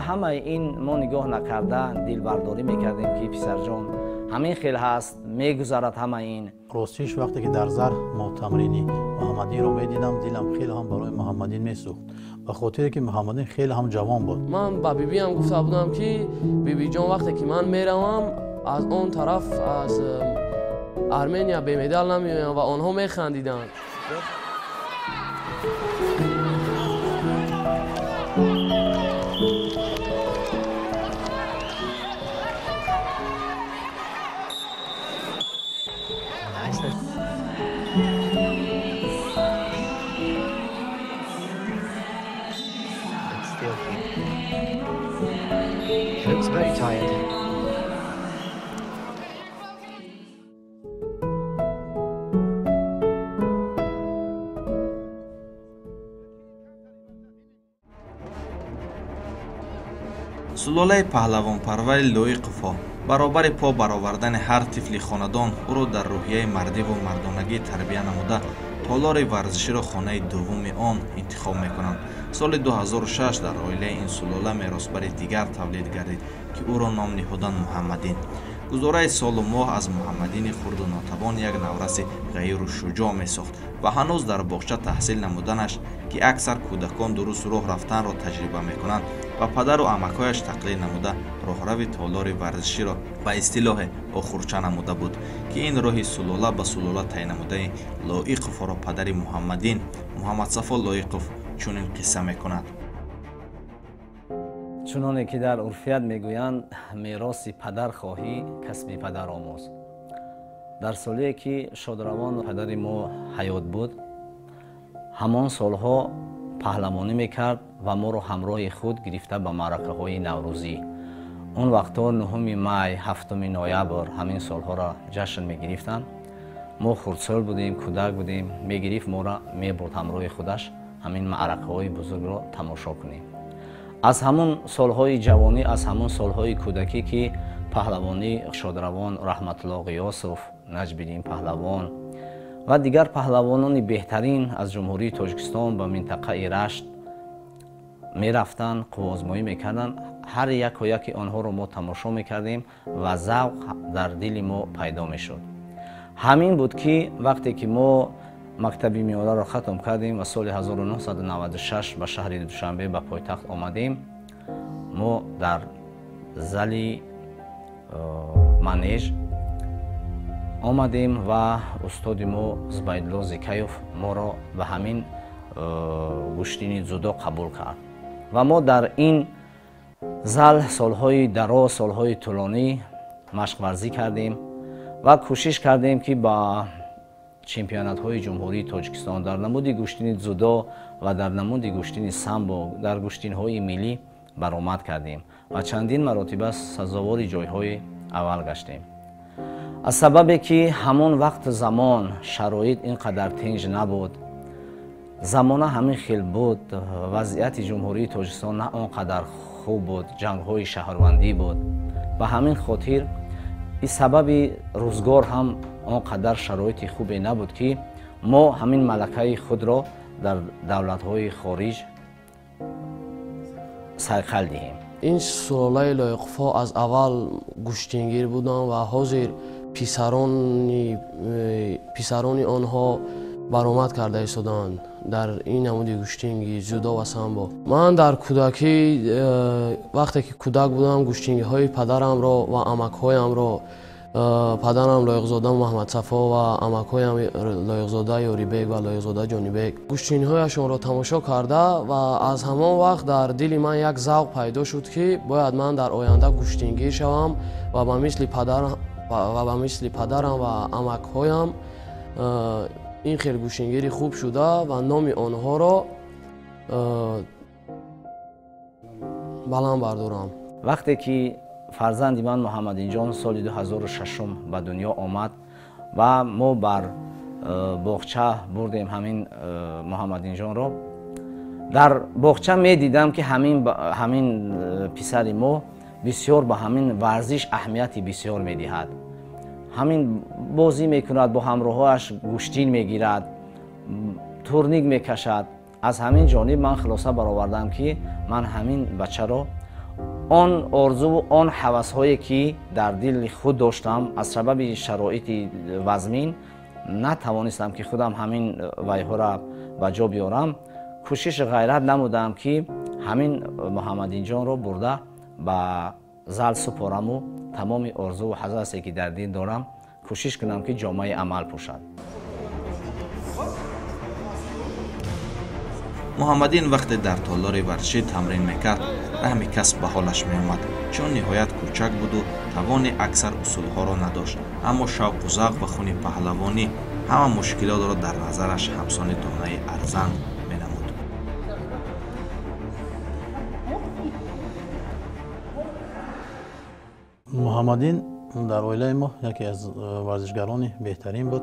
همه این ما نگاه نکرده دل برداری می‌کردیم که پسر جان همین خیل هست میگذرد همه این. راستیش وقتی که در زر ما تمرینی محمدی رو می‌دیدم دلم خیلی هم برای محمدی میسوخت. و خاطر که محمدی خیلی هم جوان بود. من با بیبی هم گفته بودم که بیبی جان وقتی که من می‌روم از اون طرف از ارمنیا به مدال نمیویم و آنها میخندیدند سلولای پهلوان پرور لوی قفا баробари по баровардани ҳар тифли хонадон ӯро дар рӯҳияи мардиву мардонагӣ тарбия намуда толори варзиширо хонаи дуввуми он интихоб мекунанд. соли 2006 дар оилаи ин сулола меросбари дигар тавлид гардид ки ӯро ном ниҳуданд муҳаммадин. гузораи солу моҳ аз муҳаммадини хурду нотавон як навраси ғайру шуҷоъ месохт ва ҳанӯз дар боғча таҳсил намуданаш ки аксар кӯдакон дуруст роҳ рафтанро таҷриба мекунанд ва падару амакҳояш тақлид намуда роҳрави толори варзиширо ба истилоҳе охурча намуда буд ки ин роҳи сулола ба сулола тай намудаи лоиқовҳоро падари муҳаммадин муҳаммадсафо лоиқов чунин қисса мекунад. Чуноне ки дар урфият мегӯянд мероси падар хоҳӣ касби падар омӯз дар солие ки шодравон падари мо ҳаёт буд ҳамон солҳо паҳламонӣ мекард ва моро ҳамроҳи худ гирифта ба маъракаҳои наврӯзӣ он вақтҳо нуҳуми май ҳафтуми ноябр ҳамин солҳоро ҷашн мегирифтанд. Мо хурдсол будем кӯдак будем. Мегирифт мора мебурд ҳамроҳи худаш ҳамин маъракаҳои бузургро тамошо кунем. Аз ҳамон солҳои ҷавонӣ аз ҳамон солҳои кӯдакӣ ки паҳлавони шодравон раҳматулло ғиёсов наҷбиддин паҳлавон ва дигар паҳлавонони беҳтарин аз ҷумҳурии тоҷикистон ба минтақаи рашт мерафтанд қуввозмоӣ мекарданд ҳар яко яки онҳоро мо тамошо мекардем ва завқ дар дили мо пайдо мешуд. Ҳамин буд ки вақте ки мо мактаби миёнаро хатм кардем ва соли 1996 ба шаҳри душанбе ба пойтахт омадем мо дар зали манеж омадем ва устоди мо зубайдулло зикаев моро ба ҳамин гӯштини зудо қабул кард. Ва мо дар ин зал солҳои дароз солҳои тӯлонӣ машқварзӣ кардем ва кӯшиш кардем ки ба чемпионатҳои ҷумҳурии тоҷикистон дар намуди гӯштини дзудо ва дар намуди гӯштини самбо дар гӯштинҳои миллӣ баромад кардем ва чандин маротиба сазовори ҷойҳои аввал гаштем. Аз сабабе ки ҳамон вақту замон шароит ин қадар тинҷ набуд замона ҳамин хел буд вазъияти ҷумҳурии тоҷикистон на он қадар хуб буд ҷангҳои шаҳрвандӣ буд. Ба ҳамин хотир и сабаби рӯзгор ҳам он қадар шароити хубе набуд ки мо ҳамин малакаи худро дар давлатҳои хориҷ сайқал диҳем. Ин сулолаи лоиқфо аз аввал гӯштингир буданд ва ҳозир писарони онҳо баромад карда истоданд дар ин намуди гӯштинги зудо ва самбо. Ман дар кӯдакӣ э, вақте ки кӯдак будам гӯштингиҳои падарамро ва амакҳоямро Э, падарам лоиқзода муҳаммадсафо ва амакҳоям лоиқзода ёрибек ва лоиқзода ҷонибек. Гӯштинҳояшонро тамошо карда ва аз ҳамон вақт дар дили ман як завқ пайдо шуд ки бояд ман дар оянда гӯштингир шавам ва ба мисли падарам ва амакҳоям э, ин хел гӯштингири хуб шуда ва номи онҳоро э, баланд бардорам. Вақте ки фарзанди ман муҳаммадинҷон соли 2006 ба дунё омад ва мо бар э, боғча бурдем ҳамин э, муҳаммадинҷонро дар боғча медидам ки ҳамин писари мо бисёр ба ҳамин варзиш аҳамияти бисёр медиҳад همین بازی می‌کند با همراهاش گوشتین می‌گیرد تورنیک می‌کشد. از همین جانب من خلاصه برآوردم که من همین بچه را آن ارزو و آن حوض هایی که در دل خود داشتم از سبب شرایط وزمین نتوانستم که خودم همین ویها را به جا بیارم. کوشش غیرت نمودم که همین محمدین جان را برده به زل سپارم و تمام ارزو و حضرت که در دین دارم کوشش کنم که جامعه عمل پوشد. محمدین وقت در تالار ورزشی تمرین می‌کرد. رحم کس به حالش میامد چون نهایت کوچک بود و توان اکثر اصول ها را نداشت. اما شوق و و خون پهلوانی همه مشکلات را در نظرش همسان دانه ارزان. Муҳаммадин дар оилаи мо яке аз э, варзишгарони беҳтарин буд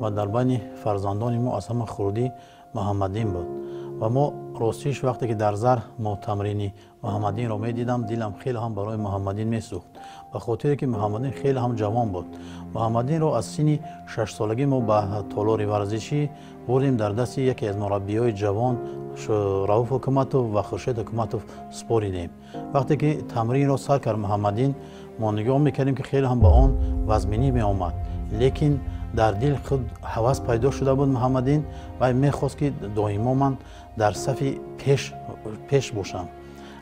ва дар байни фарзандони мо аз ҳама хурдӣ муҳаммадин буд. Ва мо ростиш вақте ки дар зар мо тамрини муҳаммадинро медидам дилам хеле ҳам барои муҳаммадин месӯхт. Ба хотире ки муҳаммадин хеле ҳам ҷавон буд. Муҳаммадинро аз синни шашсолагӣ мо ба толори варзишӣ бурдем дар дасти яке аз мураббиёи ҷавон рауф ҳукуматов ва хуршед ҳукуматов споридем вақте ки тамринро сар кард муҳаммадин мо нигоҳ мекардем ки хеле ҳам ба он вазминӣ меомад. Лекин дар дил худ ҳавас пайдо шуда буд муҳаммадин вай мехост ки доимо ман дар сафи пеш бошам.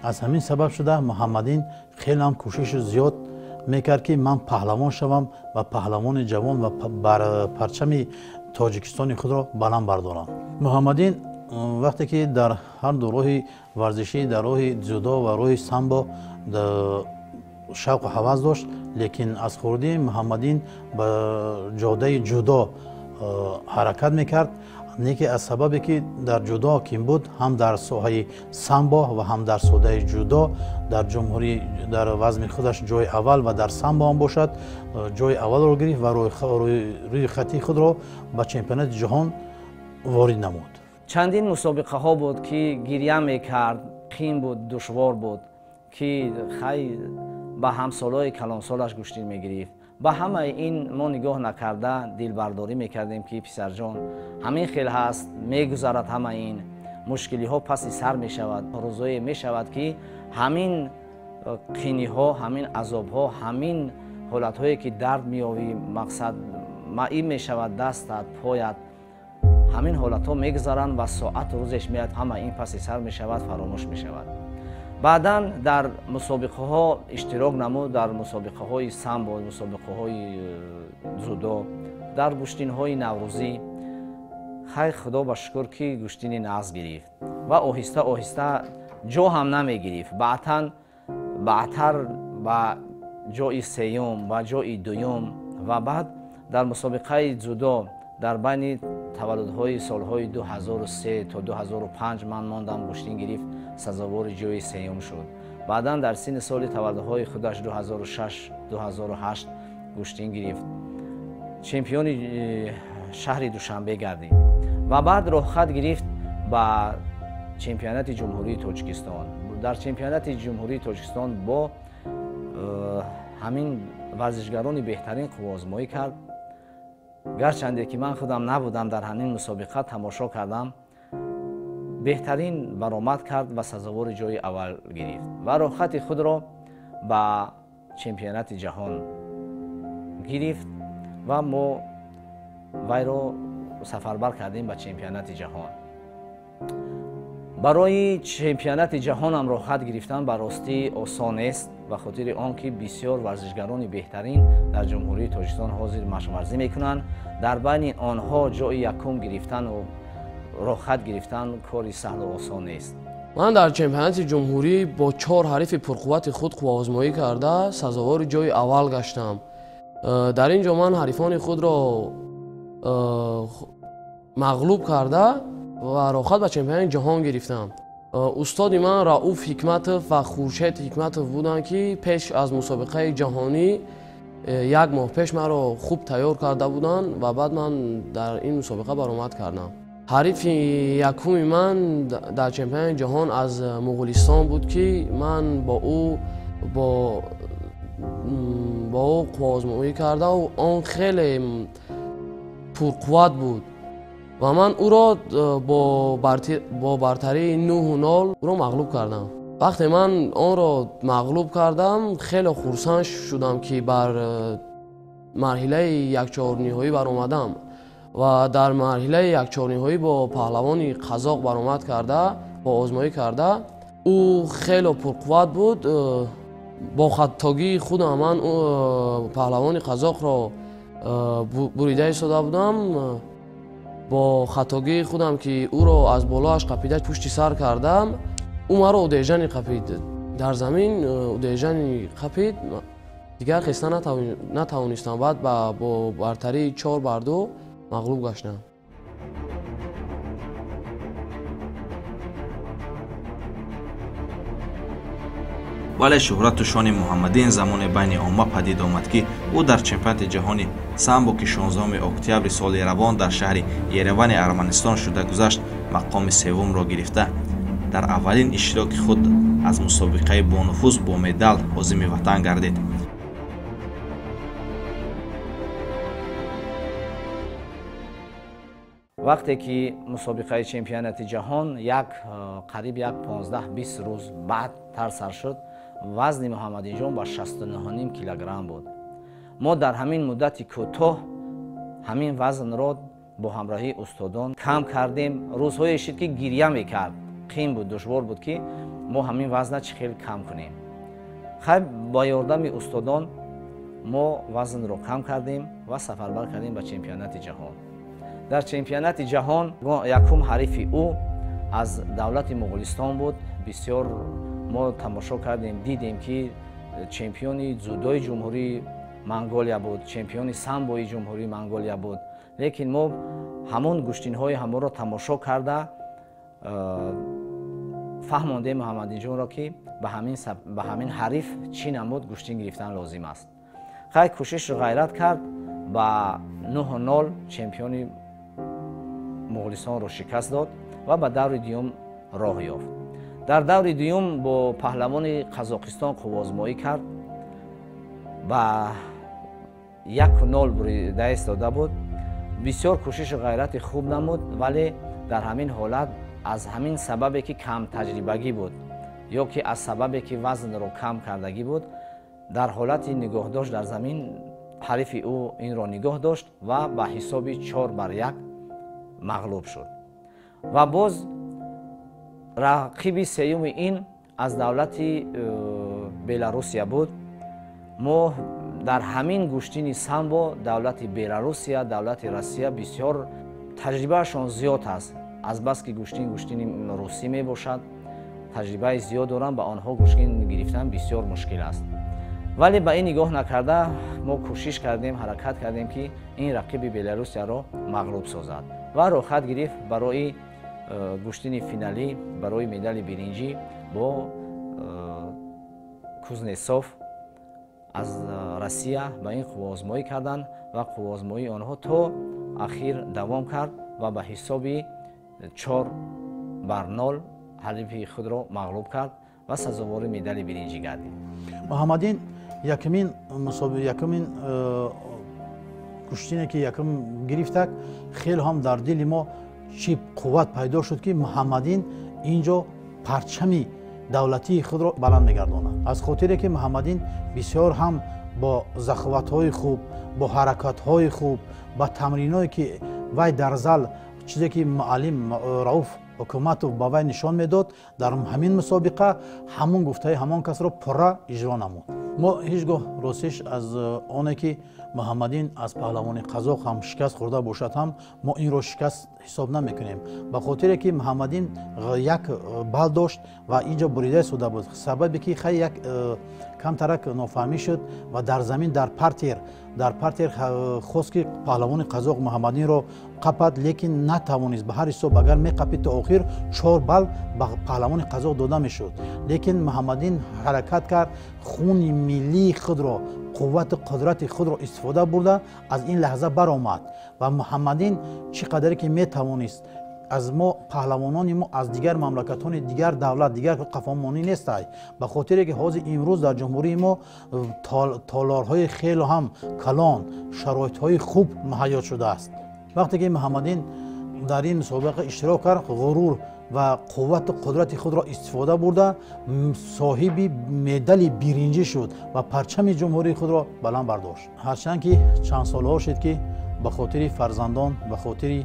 Аз ҳамин сабаб шуда муҳаммадин хелеам кӯшиши зиёд мекард ки ман паҳлавон шавам ва паҳлавони ҷавон ва парчами тоҷикистони худро баланд бардорам. Муҳаммадин вақте ки дар ҳарду роҳи варзишӣ дар роҳи дзюдо ва роҳи самбо شوق و حوض داشت لیکن از خوردی محمدین به جاده جدا حرکت می‌کرد. نیکی از سببی که در جدا کیم بود هم در سوهای سمبا و هم در سوده جدا در جمهوری در وزن خودش جای اول و در سمبا هم باشد. جای اول رو گرفت و روی, روی, روی خطی خود را به چمپیونت جهان وارد نمود. چندین مسابقه ها بود که گریه می‌کرد خیم بود دشوار بود که خیلی به همسالای کلانسالش گشتین می‌گرفت. به همه این ما نگاه نکرده دلبرداری می‌کردیم که پسر جان همین خیل هست میگذرد همه این. مشکلی ها پس سر می‌شود روزای می‌شود که همین قینی ها همین عذاب ها همین حالت هایی که درد میاوی مقصد معی می‌شود دستت پایت همین حالت ها میگذرن و ساعت روزش میاد همه این پس سر می‌شود فراموش می‌شود. Баъдан дар мусобиқаҳо иштирок намуд дар мусобиқаҳои самбо мусобиқаҳои зудо дар гӯштинҳои наврӯзӣ. Хай худо ба шукр ки гӯштини нағз гирифт ва оҳиста оҳиста ҷо ҳам намегирифт. Баътан баъдтар ба ҷои сеюм ба ҷои дуюм ва баъд дар мусобиқаи зудо дар байни таваллудҳои солҳои 2003 то 2005 ман мондам гӯштин гирифт сазовори ҷои сеюм шуд. Баъдан дар синни соли таваллудҳои худаш 2006-2008 гӯштин гирифт. Чемпиони э, шаҳри душанбе гардид ва баъд роҳхат гирифт ба чемпионати ҷумҳурии тоҷикистон. Дар чемпионати ҷумҳурии тоҷикистон бо э, ҳамин варзишгарони беҳтарин қуввозмоӣ кард. Гарчанде ки ман худам набудам дар ҳамин мусобиқа тамошо кардам بهترین برآمد کرد و سزاوار جای اول گرفت و رخط خود را به چمپیونت جهان گرفت و ما وی را سفربر کردیم به چمپیونت جهان. برای چمپیونت جهان هم راحت گرفتن به راستی آسان است و خاطر آنکه بسیار ورزشگران بهترین در جمهوری تاجیکستان حاضر مشورزی می‌کنند. در بین آنها جای یکم گرفتن و байни онҳо ҷои якум гирифтану роҳхат гирифтан кори саҳлу осон нест ман дар чемпионати ҷумҳурӣ бо чор ҳарифи пурқуввати худ қуввозмоӣ карда сазовори ҷои аввал гаштам э, дар ин ҷо ман ҳарифони худро э, мағлуб карда ва роҳхат ба чемпионати ҷаҳон гирифтам э, устоди ман рауф ҳикматов ва хуршед ҳикматов буданд ки пеш аз мусобиқаи ҷаҳонӣ як моҳ пеш маро хуб тайёр карда буданд ва حریف یکومی من در چمپیون جهان از مغولستان بود که من با او با با او قوازمویی کرده و آن خیلی پرقوت بود. و من او را با, با برتری 9 هنال او را مغلوب کردم. وقتی من آن را مغلوب کردم خیلی خورسان شدم که بر مرحله یک چهار نهایی بر اومدم ва дар марҳилаи якчорниҳоӣ бо паҳлавони қазоқ баромад карда бо озмоӣ карда ӯ хеле пурқувват буд э, бо хаттогии худам ман э, паҳлавони қазоқро бурида истода будам бо хаттогии худам ки ӯро аз болоаш қапида пушти сар кардам ӯ маро удежани қапид. Дар замин удежани қапид дигар хеста натавонистам. Баъд бо бартарии чор бар ду мағлуб гаштам вале шӯҳрату шони муҳаммадин замоне байни омма падид омад ки ӯ дар чемпионати ҷаҳони самбо ки 16 октябри соли равон дар шаҳри еревани арманистон шуда гузашт мақоми севумро гирифта. Дар аввалин иштироки худ аз мусобиқаи бонуфуз бо медал ҳозими ватан гардид вақте ки мусобиқаи чемпионати ҷаҳон як э, қариб як 15-20 рӯз баъдтар сар шуд вазни муҳаммадинҷон ба 69 килограмм буд. Мо дар ҳамин муддати кӯтоҳ ҳамин вазнро бо ҳамроҳии устодон кам кардем. Рӯзҳое шид ки гирья мекард қим буд душвор буд ки мо ҳамин вазна чӣ хел кам кунем. Хай бо ёрдами устодон мо вазнро кам кардем ва сафарбар кардем ба чемпионати ҷаҳон дар чемпионати ҷаҳон якум ҳарифи ӯ аз давлати муғулистон буд. Бисёр мо тамошо кардем дидем ки чемпиони зудои ҷумҳурии монголия буд чемпиони самбои ҷумҳурии монголия буд. Лекин мо ҳамон гӯштинҳои ҳаморо тамошо карда э, фаҳмондем муҳаммадинҷонро ки ба ҳамин ҳариф чӣ намуд гӯштин гирифтан лозим аст. Хай кӯшишу ғайрат кард ба 9 чемпиони مغولستان رو شکست داد و به دور دیوم راه یافت. در دور دیوم با پهلوان قزاقستان قوازمایی کرد و یک نال بریده داده بود. بسیار کوشش و غیرت خوب نمود ولی در همین حالت از همین سببی که کم تجربگی بود یا که از سببی که وزن رو کم کردگی بود در حالت نگاه داشت در زمین حریف او این را نگاه داشت و به حساب چهار بر یک мағлуб шуд. Ва боз рақиби сеюми ин аз давлати э, беларусия буд. Мо дар ҳамин гӯштини самбо давлати беларусия давлати россия бисёр таҷрибаашон зиёд аст. Азбаски гӯштин гӯштини русӣ мебошад таҷрибаи зиёд доранд ба онҳо гӯштин гирифтан бисёр мушкил аст. Вале ба ин нигоҳ накарда мо кӯшиш кардем ҳаракат кардем ки ин рақиби беларусияро мағлуб созад ва рохат гирифт барои э, гӯштини финалӣ барои медали биринҷӣ бо э, кузнесов аз э, россия ба ин қуввозмоӣ карданд ва қуввозмоии онҳо то ахир давом кард ва ба ҳисоби чор бар нол ҳалифи худро мағлуб кард ва сазовори медали биринҷӣ гардид. Муҳаммадин کشتینه که یکم گرفتک خیلی هم در دل ما چی قوت پیدا شد که محمدین اینجا پرچمی دولتی خود رو بلند میگردانند از خاطر که محمدین بسیار هم با زخوت های خوب با حرکت های خوب با تمرین های که وای در زل چیزی که معلم رعوف حکومت با بابای نشان می‌داد در همین مسابقه همون گفته همون کس رو پره اجرا نمود ما هیچگاه روسیش از آنه که محمدین از پهلوان قزاق هم شکست خورده باشد هم ما این رو شکست حساب نمی‌کنیم به خاطر که محمدین یک بال داشت و اینجا بریده سوده بود سببی که خیلی یک کمترک نافهمی شد و در زمین در پرتیر در پرتیر خواست که پهلوان قزاق محمدین رو قپد لیکن نتوانست به هر حساب اگر میقپید تا آخر چهار بال به پهلوان قزاق داده می‌شد لیکن محمدین حرکت کرد خون ملی خود رو قوت قدرت خود را استفاده برده از این لحظه برآمد. و محمدین چقدر که می‌توانست از ما پهلوانان ما از دیگر مملکتان دیگر دولت دیگر قفامانی نیستند به خاطر که حاضر امروز در جمهوری ما تالارهای خیلی هم کلان شرایط های خوب مهیا شده است. وقتی که محمدین در این مسابقه اشتراک کرد غرور و قوت و قدرت خود را استفاده برده. صاحب مدال برنجی شد و پرچم جمهوری خود را بلند برداشت. هرچند که چند سال ها شد که به خاطر فرزندان به خاطر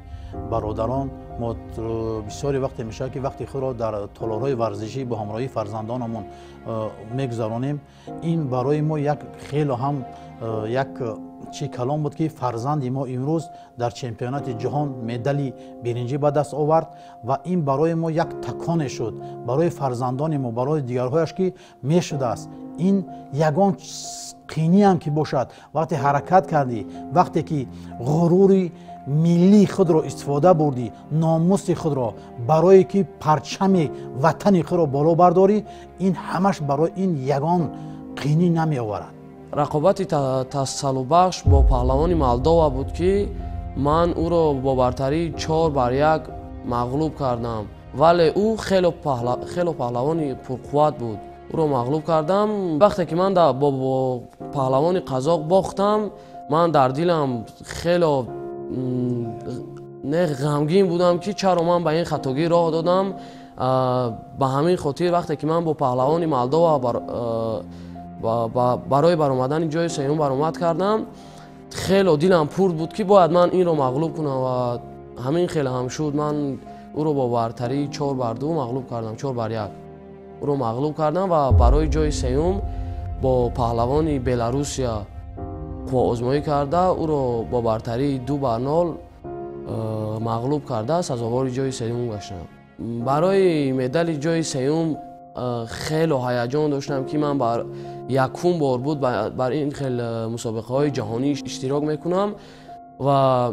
برادران ما بسیار وقت میشه که وقتی خود را در تالارهای ورزشی با همراهی فرزندانمون میگذرانیم. این برای ما یک خیلی هم یک چی کلام بود که فرزند ما امروز در چمپیونات جهان مدالی برنجی به دست آورد و این برای ما یک تکان شد. برای فرزندان ما برای دیگرهایش که می است. این یگان قینی هم که باشد. وقتی حرکت کردی وقتی که غروری ملی خود را استفاده بردی ناموس خود را برای که پرچم وطن خود را بالا برداری این همش برای این یگان قینی نمی آورد рақобати тассаллубахш бо паҳлавони молдова буд ки ман ӯро бо бартарии чор бар як мағлуб кардам вале ӯ хело паҳлавони пурқувват буд ӯро мағлуб кардам вақте ки ман бо паҳлавони қазоқ бохтам ман дар дилам хело не ғамгин будам ки чаро ман ба ин хатогӣ роҳ додам ба ҳамин хотир вақте ки ман бо паҳлавони молдова барои баромадани ҷои сеюм баромад кардам. Хело дилам пурд буд ки бояд ман инро мағлуб кунам ва ҳамин хело ҳам шуд. Ман ӯро бо бартарии чор бар ду мағлуб кардам чор бар як. Ӯро мағлуб кардам ва барои ҷои сеюм бо паҳлавони беларусия қуввоозмоӣ карда ӯро бо бартарии ду бар нол э, мағлуб карда сазовори ҷои сеюм гаштам барои медали ҷои сеюм э, хело ҳаяҷон доштам ки ман یکم بار بود برای این خیلی مسابقه های جهانی اشتراک می‌کنم و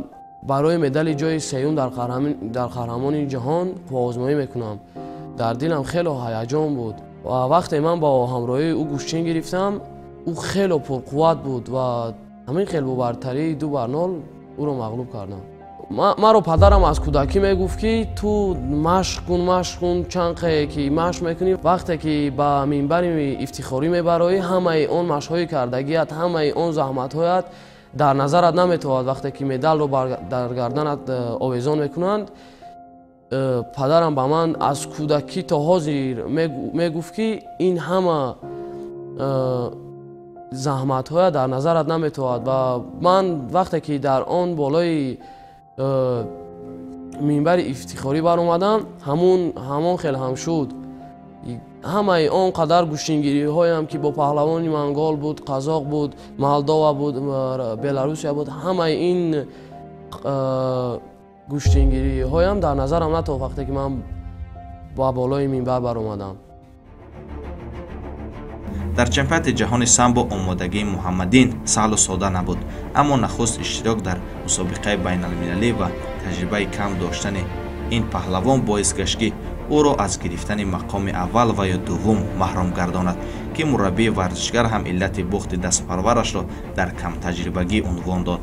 برای مدال جای سیون در, قهرمان در قهرمان جهان آزمایی می‌کنم. در دلم خیلی هیجان بود و وقتی من با همراهی او گوشچین گرفتم او خیلی پرقوت بود و همین خیلی با برتری دو بر نال او رو مغلوب کردم. Маро падарам аз кӯдакӣ мегуфт ки ту машқ кун машқ кун чанқе ки машқ мекунӣ вақте ки ба минбари ифтихорӣ мебароӣ ҳамаи он машқҳои кардагият ҳамаи он заҳматҳоят дар назарат наметавад вақте ки медалро дар гарданат э, овезон мекунанд. Э, падарам ба ман аз кӯдакӣ то ҳозир мегуфт ки ин ҳама э, заҳматҳоят дар назарат наметавад ва ман вақте ки дар он болои минбари ифтихорӣ баромадам ҳамун ҳамон хел ҳам шуд. Ҳамаи он қадар гӯштингириҳоям ки бо паҳлавони монгол буд қазоқ буд молдова буд беларусия буд ҳамаи ин э, гӯштингириҳоям дар назарам натофт вақте ки ман ба болои минбар баромадам дар чемпионати ҷаҳони самбо омодагии муҳаммадин саҳлу сода набуд аммо нахуст иштирок дар мусобиқаи байналмилалӣ ва таҷрибаи кам доштани ин паҳлавон боис гашт ки ӯро аз гирифтани мақоми аввал ва ё дуввум маҳрум гардонад ки мураббии варзишгар ҳам иллати бухти дастпарварашро дар камтаҷрибагӣ унвон дод.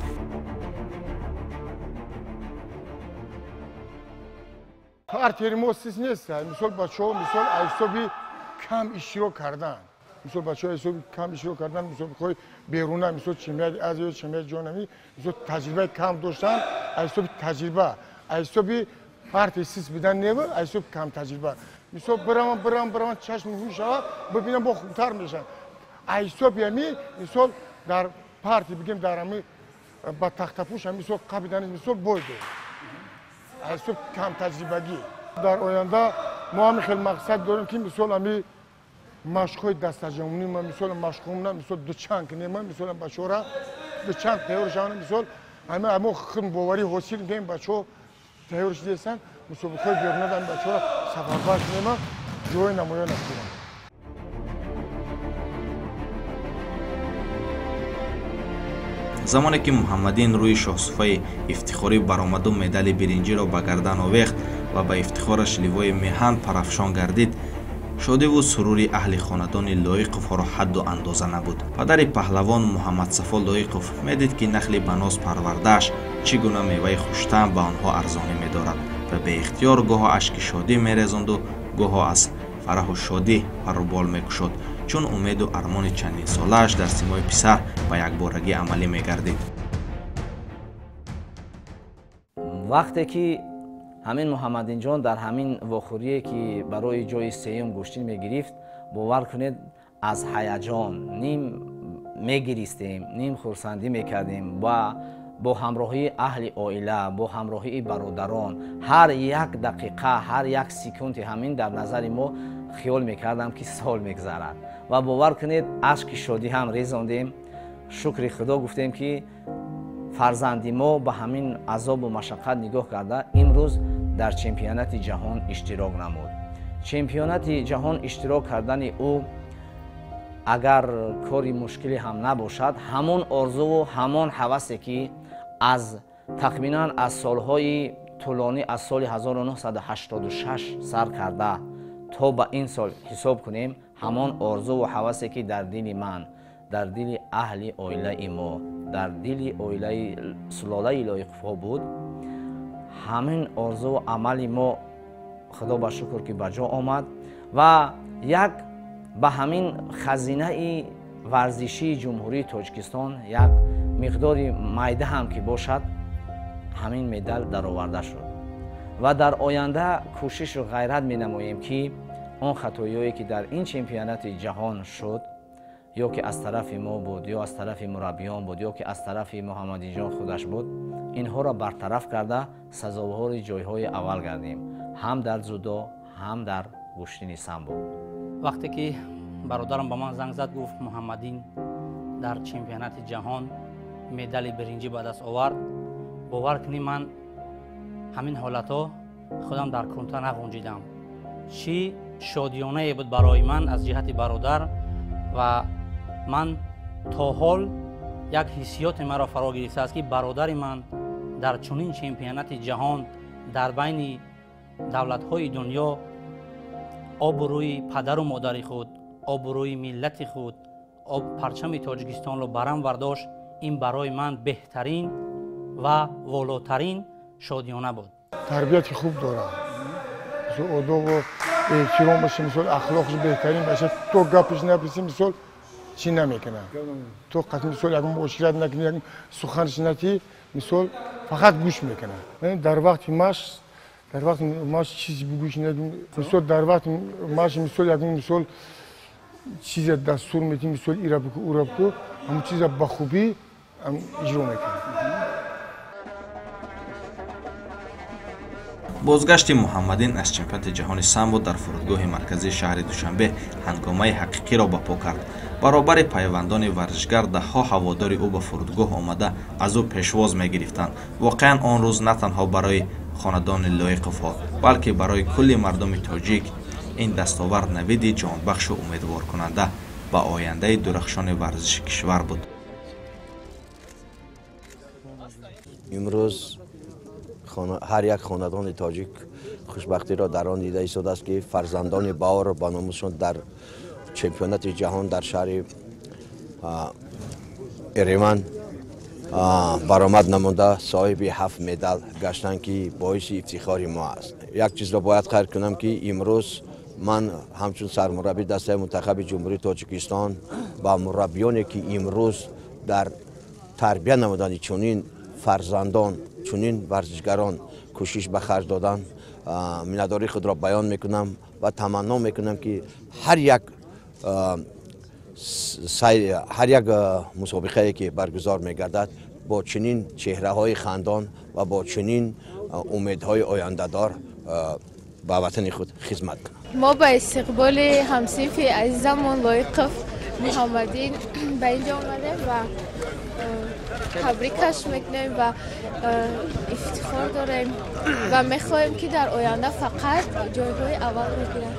Партияи мо сиз нест мисол бачаҳо мисол айсоби кам иштирок карданд мисол бачаҳо ҳисоби кам ишро кардан мусобиқаҳои беруна мисол чемпионати азия чемпионати ҷоҳонамӣ мисол таҷрибаи кам доштан аз ҳисоби таҷриба аз ҳисоби партия сис бидан нева аз ҳисоби камтаҷриба мисол биравам биравам биравам чашми ҳуй шавад бибинам бо хубтар мешавад. Аз ҳисоби ами мисол дар партия бигем дар ами ба тахтапӯш ами мисол қабидани мисол бой дор аз ҳисоби камтаҷрибагӣ дар оянда мо ҳами хел мақсад дорем ки мисол ами машқҳои дастаҷамунӣ ма мисол машқҳомна мисол дучанг нема мисол бачора дучанг тайёр шавана мисол ама амо хин боварӣ ҳосил мекунем бачаҳо тайёр шудесан мусобиқаҳои берунада ами бачора сафарбаш нема ҷои намоён астирам замоне ки муҳаммадин рӯи шоҳсуфаи ифтихорӣ баромаду медали биринҷиро ба гардан овехт ва ба ифтихораш ливои меҳан парафшон гардид шодиву сурури аҳли хонадони лоиқовҳоро ҳадду андоза набуд. Падари паҳлавон муҳаммадсафо лоиқов медид ки нахли ба ноз парвардааш чӣ гуна меваи хуштаъм ба онҳо арзонӣ медорад ва беихтиёр гоҳо ашки шодӣ мерезонду гоҳо аз фараҳу шодӣ парубол мекушод чун умеду армони чандинсолааш дар симои писар ба якборагӣ амалӣ мегардид. Вақте ки ҳамин муҳаммадинҷон дар ҳамин вохӯрие ки барои ҷои сеюм гӯштин мегирифт бовар кунед аз ҳаяҷон ним мегиристем ним хурсандӣ мекардем ва бо ҳамроҳии аҳли оила бо ҳамроҳии бародарон ҳар як дақиқа ҳар як секунди ҳамин дар назари мо хиёл мекардам ки сол мегзарад ва бовар кунед ашки шодӣ ҳам резондем шукри худо гуфтем ки фарзанди мо ба ҳамин азобу машаққат нигоҳ карда имрӯз дар чемпионати ҷаҳон иштирок намуд. Чемпионати ҷаҳон иштирок кардани ӯ агар кори мушкиле ҳам набошад ҳамон орзуву ҳамон ҳавасе ки аз тахминан аз солҳои тӯлонӣ аз соли 1986 сар карда. То ба ин сол ҳисоб кунем ҳамон орзуву ҳавасе ки дар дили ман дар дили аҳли оилаи мо дар дили оилаи сулолаи лоиқфо буд ҳамин орзуву амали мо худо ба шукр ки ба ҷо омад ва як ба ҳамин хазинаи варзишии ҷумҳурии тоҷикистон як миқдори майда ҳам ки бошад ҳамин медал дароварда шуд. Ва дар оянда кӯшишу ғайрат менамоем ки он хатоиҳое ки дар ин чемпионати ҷаҳон шуд یا که از طرف ما بود یا از طرف مربیان بود یا که از طرف محمدی جان خودش بود اینها را برطرف کرده سزاوار جایهای اول گردیم. هم در زودا هم در گوشتین سمبو وقتی که برادرم به من زنگ زد گفت محمدین در چمپیونات جهان مدال برنجی به دست آورد. باور کنی من همین حالت ها خودم در کنتا نگنجیدم چی؟ شادیانه بود برای من از جهت برادر و من تا حال یک حسیات مرا فرا گرفته است که برادر من در چنین چمپیونت جهان در بین دولت‌های دنیا آبروی پدر و مادر خود آبروی ملت خود آب پرچم تاجیکستان را برام برداشت این برای من بهترین و والاترین شادیانه بود. تربیت خوب داره مثل ادو و احترام باشه مثل اخلاقش بهترین باشه. تو گپش نپیسی مثل чӣ намекунад қат мисол як муошират накуни як суханш наки мисол фақат гӯш мекунад дар вақти машқ дар вақти маш чизи гӯш мисол дар вақти маш мисол як мисол чизе дастур метӣ мисол ира бику ура бику ҳамн чиза ба хубӣ иҷро мекунад бозгашти муҳаммадин аз чемпионати ҷаҳони самбо дар фурудгоҳи марказии шаҳри душанбе ҳангомаи ҳақиқиро барпо кард. Баробари пайвандони варзишгар даҳҳо ҳаводори ӯ ба фурудгоҳ омада аз ӯ пешвоз мегирифтанд. Воқеан он рӯз на танҳо барои хонадони лоиқовҳо балки барои кулли мардуми тоҷик. Ин дастовард навиди ҷонбахшу умедворкунанда ба ояндаи дурахшони варзиши кишвар буд. Имрӯз ҳар як хонадони тоҷик хушбахтиро дар он дида истодааст ки фарзандони баор ба номушон дар чемпионати ҷаҳон дар шаҳри эреван баромад намуда соҳиби ҳафт медал гаштанд ки боиси ифтихори мо аст як чизро бояд хайр кунам ки имрӯз ман ҳамчун сармураббии дастаи мунтахаби ҷумҳурии тоҷикистон ба мураббиёне ки имрӯз дар тарбия намудани чунин فرزندان چونین ورزشگران کوشش به خرج دادن مینداری خود را بیان می‌کنم و تمنا می‌کنم که هر یک هر یک مسابقه ای که برگزار میگردد با چنین چهره های خندان و با چنین امیدهای آیندهدار به وطن خود خدمت ما به استقبال همسیف عزیزمون لایق محمدین به اینجا آمده و табрикаш мекунем ва ифтихор дорем ва мехоҳем ки дар оянда фақат ҷойгоҳи аввал бигирад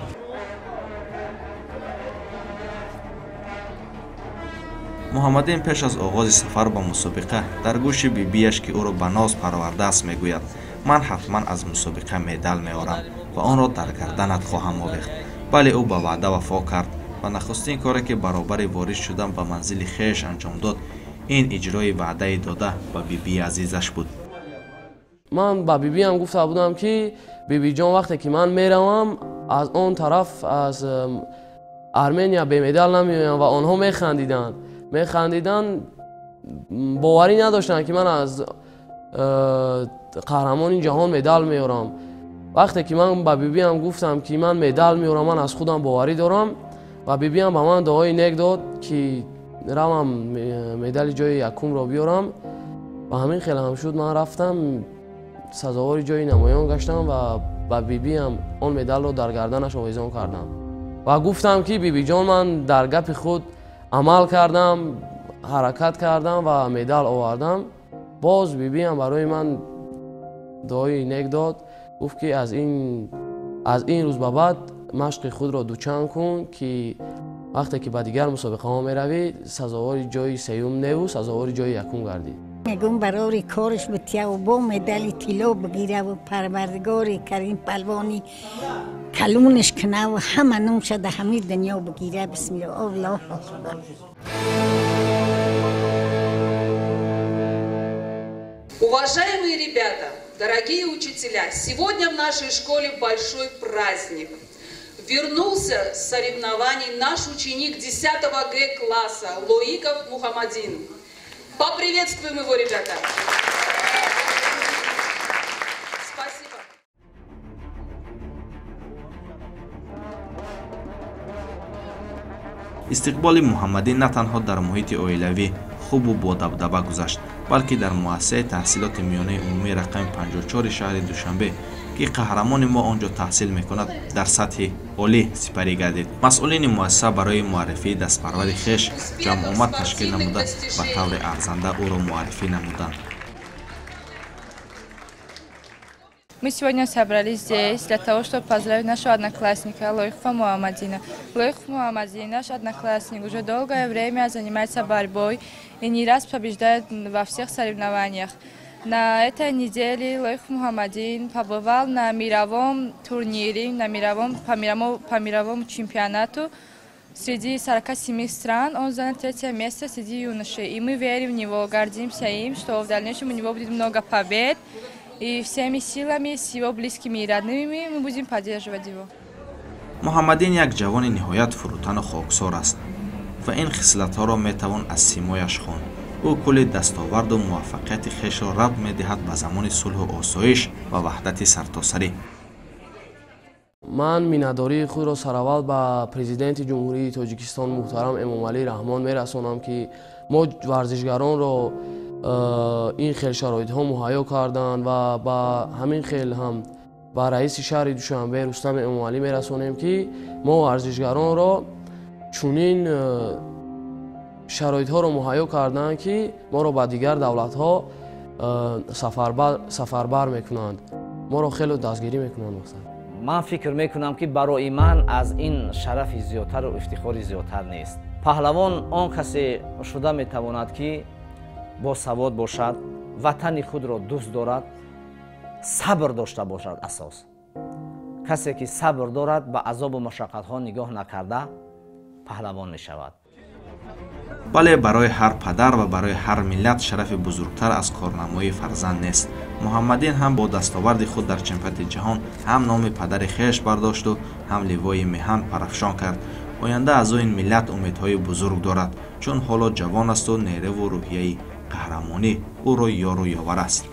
муҳаммадин пеш аз оғози сафар ба мусобиқа дар гӯши бибияш ки ӯро ба ноз парвардааст мегӯяд ман ҳатман аз мусобиқа медал меорам ва онро дар гарданат хоҳам овехт бале ӯ ба ваъда вафо кард ва нахустин коре ки баробари ворид шудан ба манзили хеш анҷом дод این اجرای وعده داده به بی بی عزیزش بود. من به بی بی هم گفته بودم که بی بی جان وقتی که من می‌روم از اون طرف از ارمنیا به مدال نمیویم و آنها میخندیدن میخندیدن باوری نداشتن که من از قهرمان جهان مدال میارم وقتی که من به بیبی هم گفتم که من مدال میارم من از خودم باوری دارم. و بیبی هم به من دعای نگ داد که میرم مدال جای یکم را بیارم. و همین خیلی هم شد من رفتم سزاوار جای نمایان گشتم و با بیبی بی هم اون مدال رو در گردنش آویزان کردم. و گفتم که بیبی بی جان من در گپ خود عمل کردم حرکت کردم و مدال آوردم. باز بیبی بی هم برای من دعای نک داد. گفت که از این از این روز به بعد مشق خود را دوچند کن که рӯз ба баъд машқи худро дучанд кун ки вақте ки ба дигар мусобиқаҳо меравӣ сазовори ҷои сеюм неву сазовори ҷои якум гардӣ мегӯм барори корш битияву бо медали тилло бигираву парвардигори карим палвони калунаш кунаву ҳама ном шада ҳами дунё бигира бисмилла аллоҳ Уважаемые ребята, дорогие учителя, сегодня в нашей школе большой праздник. Вернулся с соревнований наш ученик 10 Г класса Лоиков Мухаммадин. Поприветствуем его, ребята. Спасибо. истиқболи муҳаммадӣ на танҳо дар муҳити оилавӣ хубу бодабдаба гузашт балки дар муассисаи таҳсилоти миёнаи умумии рақами 54 шаҳри душанбе که قهرمان ما آنجا تحصیل می در سطح عالی سپری گردید مسئولین مؤسسه برای معرفی دستپرور خش جمع آمد تشکیل نموده و طور ارزنده او را معرفی نمودند Мы сегодня собрались здесь для того, чтобы поздравить нашего одноклассника Лойхфа Муамадина. Лойхф Муамадин, наш одноклассник, уже долгое время занимается борьбой и не раз побеждает во всех соревнованиях. На этой неделе Лоих Мухаммадин побывал на мировом турнире, на мировом, по, мировому, по мировому чемпионату среди 47 стран. Он занял третье место среди юношей. И мы верим в него, гордимся им, что в дальнейшем у него будет много побед. И всеми силами, с его близкими и родными мы будем поддерживать его. муҳаммадин як ҷавони ниҳоят фурӯтану хоксор аст ва ин хислатҳоро метавон аз симояш хонд او کل دستاورد و موفقیت خیش را رب می دهد به زمان صلح و آسایش و وحدت سرتاسری. من مینداری خود را سرول به پرزیدنت جمهوری تاجیکستان محترم امام علی رحمان میرسانم که ما ورزشگران را این خیل شرایط ها مهیا کردن و با همین خیل هم با رئیس شهر دوشنبه رستم امام علی میرسانیم که ما ورزشگران را چونین шароитҳоро муҳайё карданд ки моро ба дигар давлатҳо э, сафарбар мекунанд. моро хеле дастгирӣ мекунанд ман фикр мекунам ки барои ман аз ин шарафи зиёдтару ифтихори зиёдтар нест. Паҳлавон он касе шуда метавонад ки босавод бошад ватани худро дӯст дорад сабр дошта бошад асос. Касе ки сабр дорад ба азобу машаққатҳо нигоҳ накарда паҳлавон мешавад вале барои ҳар падар ва барои ҳар миллат шарафи бузургтар аз корнамоии фарзанд нест муҳаммадин ҳам бо дастоварди худ дар чемпионати ҷаҳон ҳам номи падари хеш бардошту ҳам ливои меҳан парафшон кард оянда аз ӯ ин миллат умедҳои бузург дорад чун ҳоло ҷавон асту нерву рӯҳияи қаҳрамонӣ ӯро ёру ёвар аст